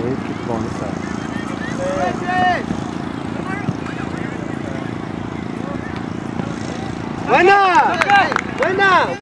leave, keep going this side.